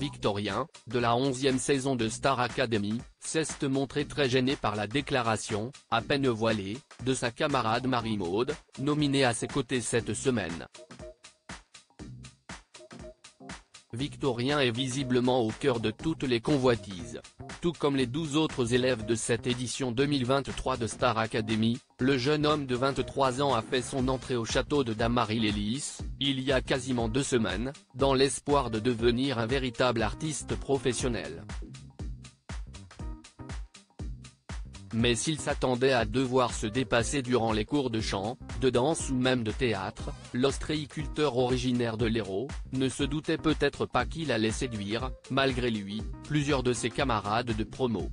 Victorien, de la onzième saison de Star Academy, s'est montré très gêné par la déclaration, à peine voilée, de sa camarade Marie-Maude, nominée à ses côtés cette semaine. Victorien est visiblement au cœur de toutes les convoitises. Tout comme les 12 autres élèves de cette édition 2023 de Star Academy, le jeune homme de 23 ans a fait son entrée au château de Damary-Lélis, il y a quasiment deux semaines, dans l'espoir de devenir un véritable artiste professionnel. Mais s'il s'attendait à devoir se dépasser durant les cours de chant, de danse ou même de théâtre, l'ostréiculteur originaire de l'Hérault, ne se doutait peut-être pas qu'il allait séduire, malgré lui, plusieurs de ses camarades de promo.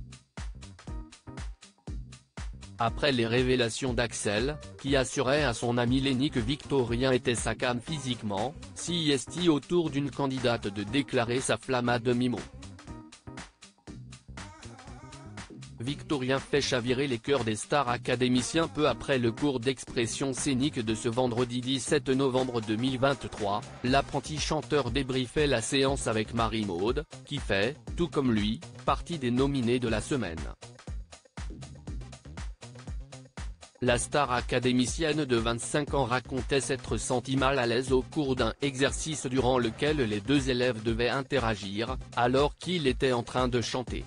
Après les révélations d'Axel, qui assurait à son ami Lenny que Victorien était sa cam physiquement, si est autour d'une candidate de déclarer sa flamme à demi-mot. Victorien fait chavirer les cœurs des stars académiciens peu après le cours d'expression scénique de ce vendredi 17 novembre 2023, l'apprenti chanteur débriefait la séance avec Marie-Maude, qui fait, tout comme lui, partie des nominés de la semaine. La star académicienne de 25 ans racontait s'être sentie mal à l'aise au cours d'un exercice durant lequel les deux élèves devaient interagir, alors qu'il était en train de chanter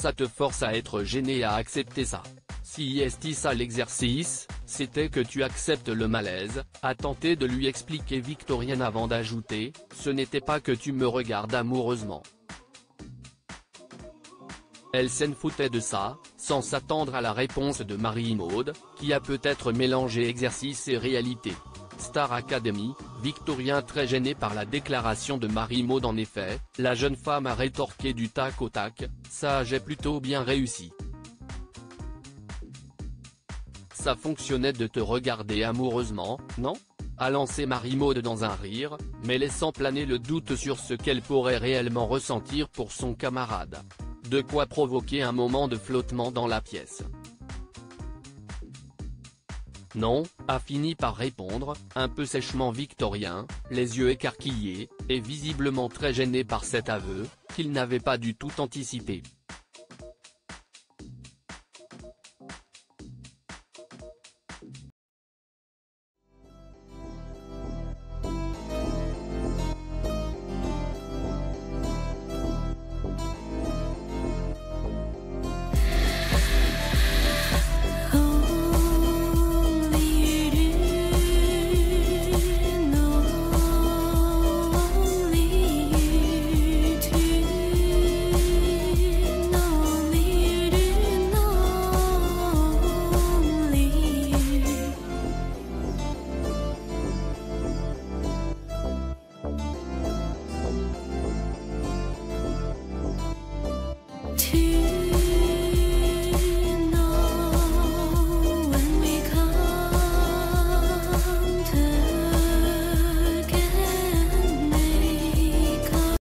ça te force à être gêné à accepter ça. Si est ça l'exercice, c'était que tu acceptes le malaise, a tenté de lui expliquer Victorien avant d'ajouter, ce n'était pas que tu me regardes amoureusement. Elle s'en foutait de ça, sans s'attendre à la réponse de Marie-Maude, qui a peut-être mélangé exercice et réalité. Star Academy, Victorien très gêné par la déclaration de Marie-Maud en effet, la jeune femme a rétorqué du tac au tac, ça j'ai plutôt bien réussi. Ça fonctionnait de te regarder amoureusement, non? A lancé Marie-Maude dans un rire, mais laissant planer le doute sur ce qu'elle pourrait réellement ressentir pour son camarade. De quoi provoquer un moment de flottement dans la pièce. Non, a fini par répondre, un peu sèchement Victorien, les yeux écarquillés, et visiblement très gêné par cet aveu, qu'il n'avait pas du tout anticipé.